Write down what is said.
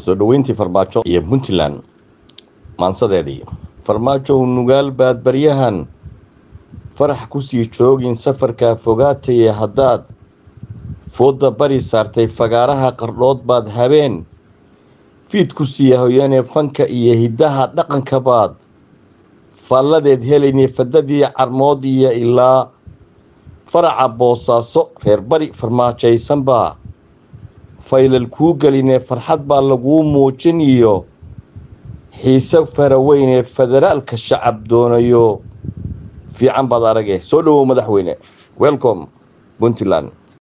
soo dhoweyntii farmaajo iyo puntland maansadeedii farmaajow nugaal baad baryahan. Farax ku sii joogin safarkaa fogaataya haddaad foodda bari saartay fagaaraha qardhood baad habeen. Fiid ku sii hoyanee fanka iyo hiddaha dhaqanka baad. Faalladeed helaynay fadadii carmood iyo ilaa faraca boosaaso reer bari farmaajaysan baa faylal kuu gelinee farxad baa laguu muujin iyo xiise faraweynee federaalka shacab doonayo. fiican baad arage soo dhowow madaxweyne. welcome puntland